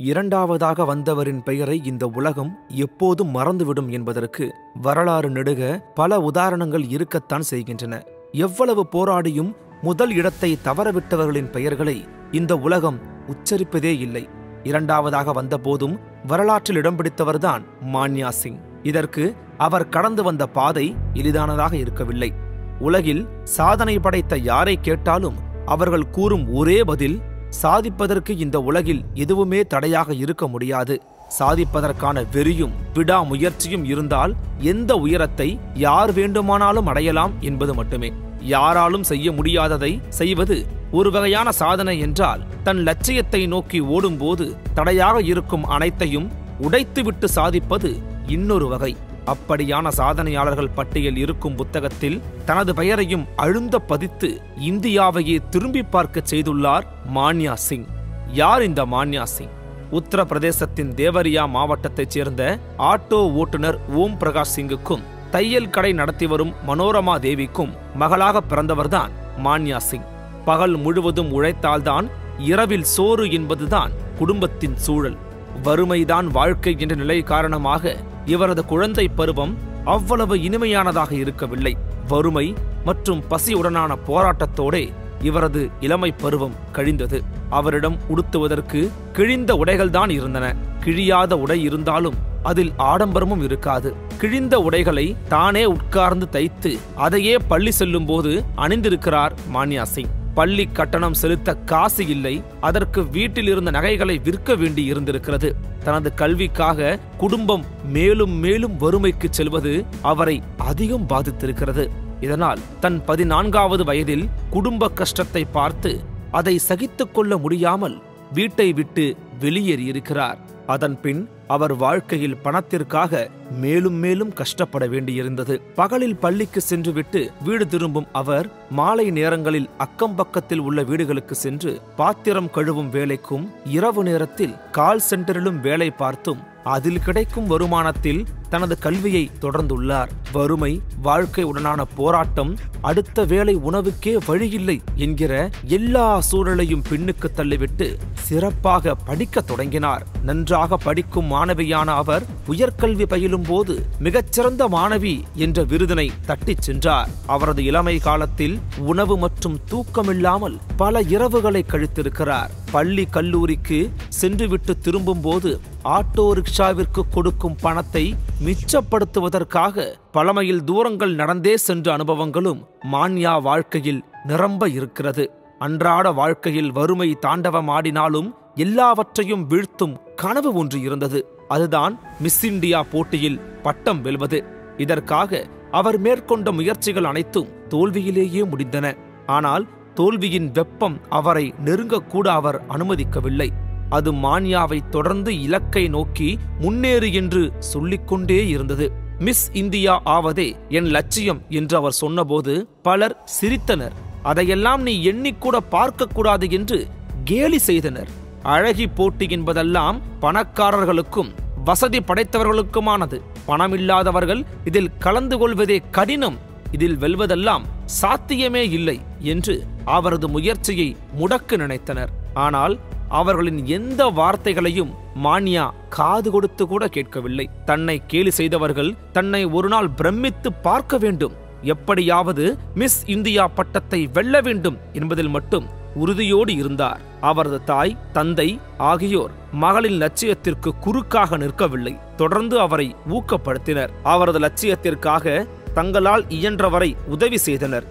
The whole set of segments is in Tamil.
இரண்டாவதாக வந்தவரின் பெயரை இந்த உலகம் எப்போதும் மறந்துவிடும் என்பதற்கு வரலாறு நெடுக பல உதாரணங்கள் இருக்கத்தான் செய்கின்றன. எவ்வளவு போராடியும் முதல் இடத்தை தவறவிட்டவர்களின் பெயர்களை இந்த உலகம் உச்சரிப்பதே இல்லை. இரண்டாவதாக வந்தபோதும் வரலாற்றில் இடம் பிடித்தவர்தான் மான்யா சிங். இதற்கு அவர் கடந்து வந்த பாதை எளிதானதாக இருக்கவில்லை. உலகில் சாதனை படைத்த யாரை கேட்டாலும் அவர்கள் கூறும் ஒரே பதில் சாதிப்பதற்கு இந்த உலகில் எதுவுமே தடையாக இருக்க முடியாது. சாதிப்பதற்கான வெறியும் விடாமுயற்சியும் இருந்தால் எந்த உயரத்தை யார் வேண்டுமானாலும் அடையலாம் என்பது மட்டுமே. யாராலும் செய்ய முடியாததை செய்வது ஒரு வகையான சாதனை என்றால் தன் லட்சியத்தை நோக்கி ஓடும்போது தடையாக இருக்கும் அனைத்தையும் உடைத்துவிட்டு சாதிப்பது இன்னொரு வகை. அப்படியான சாதனையாளர்கள் பட்டியல் இருக்கும் புத்தகத்தில் தனது பெயரையும் அழுந்த பதித்து இந்தியாவையே திரும்பி பார்க்க செய்துள்ளார் மான்யா சிங். யார் இந்த மான்யா சிங்? உத்தரப்பிரதேசத்தின் தேவரியா மாவட்டத்தைச் சேர்ந்த ஆட்டோ ஓட்டுநர் ஓம் பிரகாஷ் சிங்குக்கும் தையல் கடை நடத்தி வரும் மனோரமா தேவிக்கும் மகளாக பிறந்தவர்தான் மான்யா சிங். பகல் முழுவதும் உழைத்தால்தான் இரவில் சோறு என்பதுதான் குடும்பத்தின் சூழல். வறுமைதான் வாழ்க்கை என்ற நிலை காரணமாக இவரது குழந்தை பருவம் அவ்வளவு இனிமையானதாக இருக்கவில்லை. வறுமை மற்றும் பசியுடனான போராட்டத்தோடே இவரது இளமை பருவம் கழிந்தது. அவரிடம் உடுத்துவதற்கு கிழிந்த உடைகள்தான் இருந்தன. கிழியாத உடை இருந்தாலும் அதில் ஆடம்பரமும் இருக்காது. கிழிந்த உடைகளை தானே உட்கார்ந்து தைத்து அதையே பள்ளி செல்லும் போது அணிந்திருக்கிறார் மான்யா சிங். பள்ளி கட்டணம் செலுத்த காசு இல்லை. அதற்கு வீட்டில் இருந்த நகைகளை விற்க வேண்டி இருந்திருக்கிறது. தனது கல்விக்காக குடும்பம் மேலும் மேலும் வறுமைக்கு செல்வது அவரை அதிகம் பாதித்திருக்கிறது. இதனால் தன் பதினான்காவது வயதில் குடும்ப கஷ்டத்தை பார்த்து அதை சகித்துக் கொள்ள முடியாமல் வீட்டை விட்டு வெளியேறியிருக்கிறார். அதன்பின் அவர் வாழ்க்கையில் பணத்திற்காக மேலும் மேலும் கஷ்டப்பட வேண்டியிருந்தது. பகலில் பள்ளிக்கு சென்றுவிட்டு வீடு திரும்பும் அவர் மாலை நேரங்களில் அக்கம் பக்கத்தில் உள்ள வீடுகளுக்கு சென்று பாத்திரம் கழுவும் வேலைக்கும் இரவு நேரத்தில் கால் சென்டரிலும் வேலை பார்த்தும் அதில் கிடைக்கும் வருமானத்தில் தனது கல்வியை தொடர்ந்துள்ளார். வறுமை வாழ்க்கை உடனான போராட்டம் அடுத்த வேளை உணவுக்கே வழியில்லை என்கிற எல்லா சூழலையும் பின்னுக்கு தள்ளிவிட்டு சிறப்பாக படிக்க தொடங்கினார். நன்றாக படிக்கும் மாணவியான அவர் உயர்கல்வி பயிலும் போது மிகச்சிறந்த மாணவி என்ற விருதினை தட்டிச் சென்றார். அவரது இளமை காலத்தில் உணவு மற்றும் தூக்கமில்லாமல் பல இரவுகளை கழித்திருக்கிறார். பள்ளி கல்லூரிக்கு சென்றுவிட்டு திரும்பும் போது ஆட்டோ ரிக்ஷாவிற்கு கொடுக்கும் பணத்தை மிச்சப்படுத்துவதற்காக பழமையில் தூரங்கள் நடந்தே சென்ற அனுபவங்களும் மான்யா வாழ்க்கையில் நிரம்ப இருக்கிறது. அன்றாட வாழ்க்கையில் வறுமை தாண்டவமாடினாலும் எல்லாவற்றையும் வீழ்த்தும் கனவு ஒன்று இருந்தது. அதுதான் மிஸ் இந்தியா போட்டியில் பட்டம் வெல்வது. இதற்காக அவர் மேற்கொண்ட முயற்சிகள் அனைத்தும் தோல்வியிலேயே முடிந்தன. ஆனால் தோல்வியின் வெப்பம் அவரை நெருங்கக்கூட அவர் அனுமதிக்கவில்லை. அது மான்யாவை தொடர்ந்து இலக்கை நோக்கி முன்னேறு என்று சொல்லிக்கொண்டே இருந்தது. மிஸ் இந்தியா ஆவதே என் லட்சியம் என்று அவர் சொன்னபோது பலர் சிரித்தனர். அதையெல்லாம் நீ எண்ணிக்கூட பார்க்கக்கூடாது என்று கேலி செய்தனர். அழகி போட்டி என்பதெல்லாம் பணக்காரர்களுக்கும் வசதி படைத்தவர்களுக்குமானது. பணமில்லாதவர்கள் இதில் கலந்து கொள்வதே கடினம். இதில் வெல்வதெல்லாம் சாத்தியமே இல்லை என்று அவரது முயற்சியை முடக்க நினைத்தனர். ஆனால் அவர்களின் எந்த வார்த்தைகளையும் மான்யா காது கொடுத்து கூட கேட்கவில்லை. தன்னை கேலி செய்தவர்கள் தன்னை ஒரு நாள் பிரமித்து பார்க்க வேண்டும். எப்படியாவது மிஸ் இந்தியா பட்டத்தை வெல்ல வேண்டும் என்பதில் மட்டும் உறுதியோடு இருந்தார். அவரது தாய் தந்தை ஆகியோர் மகளின் லட்சியத்திற்கு குறுக்காக நிற்கவில்லை. தொடர்ந்து அவரை ஊக்கப்படுத்தினர். அவரது லட்சியத்திற்காக தங்களால் இயன்றவரை உதவி செய்தனர்.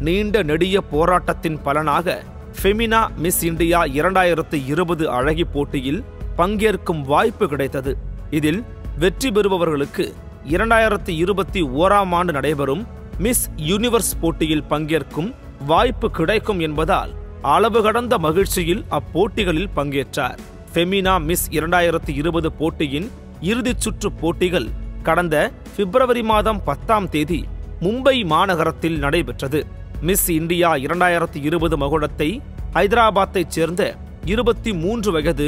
நீண்ட நெடிய போராட்டத்தின் பலனாக ஃபெமினா மிஸ் இந்தியா இரண்டாயிரத்து இருபது அழகி போட்டியில் பங்கேற்கும் வாய்ப்பு கிடைத்தது. இதில் வெற்றி பெறுபவர்களுக்கு இரண்டாயிரத்து இருபத்தி ஓராம் ஆண்டு நடைபெறும் மிஸ் யூனிவர்ஸ் போட்டியில் பங்கேற்கும் வாய்ப்பு கிடைக்கும் என்பதால் அளவு கடந்த மகிழ்ச்சியில் அப்போட்டிகளில் பங்கேற்றார். ஃபெமினா மிஸ் இரண்டாயிரத்து இருபது போட்டியின் இறுதிச் சுற்று போட்டிகள் கடந்த பிப்ரவரி மாதம் பத்தாம் தேதி மும்பை மாநகரத்தில் நடைபெற்றது. மிஸ் இந்தியா இரண்டாயிரத்தி இருபது மகுடத்தை ஹைதராபாத்தைச் சேர்ந்த இருபத்தி மூன்று வயது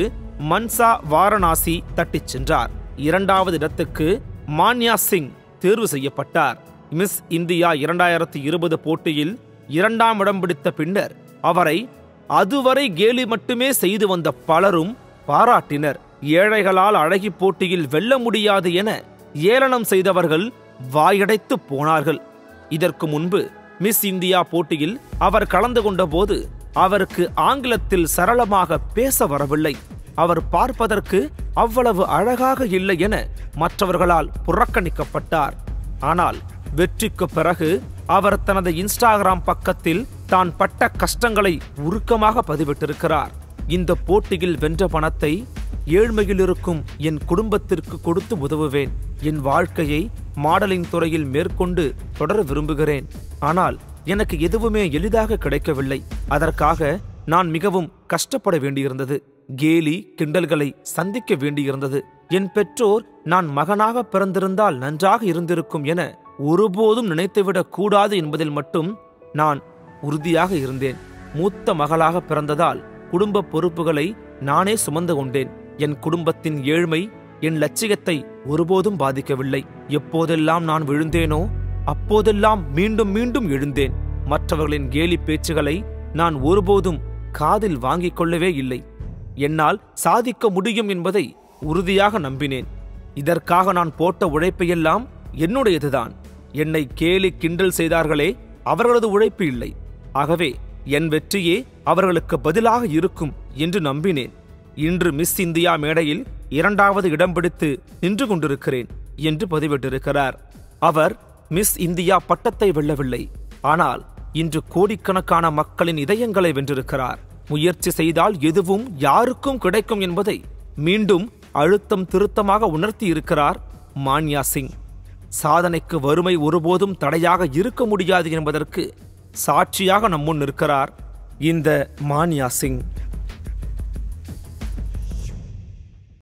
மன்சா வாரணாசி தட்டிச் சென்றார். இரண்டாவது இடத்துக்கு மான்யா சிங் தேர்வு செய்யப்பட்டார். மிஸ் இந்தியா இரண்டாயிரத்தி இருபது போட்டியில் இரண்டாம் இடம் பிடித்த பின்னர் அவரை அதுவரை கேலி மட்டுமே செய்து வந்த பலரும் பாராட்டினர். ஏழைகளால் அழகி போட்டியில் வெல்ல முடியாது என ஏளனம் செய்தவர்கள் வாயடைத்து போனார்கள். இதற்கு முன்பு மிஸ் இந்தியா போட்டியில் அவர் கலந்து கொண்டபோது அவருக்கு ஆங்கிலத்தில் சரளமாக பேச வரவில்லை. அவர் பார்ப்பதற்கு அவ்வளவு அழகாக இல்லை என மற்றவர்களால் புறக்கணிக்கப்பட்டார். ஆனால் வெற்றிக்கு பிறகு அவர் தனது இன்ஸ்டாகிராம் பக்கத்தில் தான் பட்ட கஷ்டங்களை உருக்கமாக பதிவிட்டிருக்கிறார். இந்த போட்டியில் வென்ற பணத்தை ஏழ்மையில் இருக்கும் என் குடும்பத்திற்கு கொடுத்து உதவுவேன். என் வாழ்க்கையை மாடலிங் துறையில் மேற்கொண்டு தொடர விரும்புகிறேன். ஆனால் எனக்கு எதுவுமே எளிதாக கிடைக்கவில்லை. அதற்காக நான் மிகவும் கஷ்டப்பட வேண்டியிருந்தது. கேலி கிண்டல்களை சந்திக்க வேண்டியிருந்தது. என் பெற்றோர் நான் மகனாக பிறந்திருந்தால் நன்றாக இருந்திருக்கும் என ஒருபோதும் நினைத்துவிடக் கூடாது என்பதில் மட்டும் நான் உறுதியாக இருந்தேன். மூத்த மகளாக பிறந்ததால் குடும்ப பொறுப்புகளை நானே சுமந்து கொண்டேன். என் குடும்பத்தின் ஏழ்மை என் லட்சியத்தை ஒருபோதும் பாதிக்கவில்லை. எப்போதெல்லாம் நான் விழுந்தேனோ அப்போதெல்லாம் மீண்டும் மீண்டும் எழுந்தேன். மற்றவர்களின் கேலி பேச்சுகளை நான் ஒருபோதும் காதில் வாங்கிக் கொள்ளவே இல்லை. என்னால் சாதிக்க முடியும் என்பதை உறுதியாக நம்பினேன். இதற்காக நான் போட்ட உழைப்பையெல்லாம் என்னுடையதுதான். என்னை கேலி கிண்டல் செய்தார்களே அவர்களது உழைப்பு இல்லை. ஆகவே என் வெற்றியே அவர்களுக்கு பதிலாக இருக்கும் என்று நம்பினேன். இன்று மிஸ் இந்தியா மேடையில் இரண்டாவது இடம் பிடித்து நின்று கொண்டிருக்கிறேன் என்று பதிவிட்டிருக்கிறார். அவர் மிஸ் இந்தியா பட்டத்தை வெல்லவில்லை. ஆனால் இன்று கோடிக்கணக்கான மக்களின் இதயங்களை வென்றிருக்கிறார். முயற்சி செய்தால் எதுவும் யாருக்கும் கிடைக்கும் என்பதை மீண்டும் அழுத்தம் திருத்தமாக உணர்த்தி இருக்கிறார் மான்யா சிங். சாதனைக்கு வறுமை ஒருபோதும் தடையாக இருக்க முடியாது என்பதற்கு சாட்சியாக நம்முன் இருக்கிறார் நிற்கிறார் இந்த மான்யா சிங்.